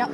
Yep.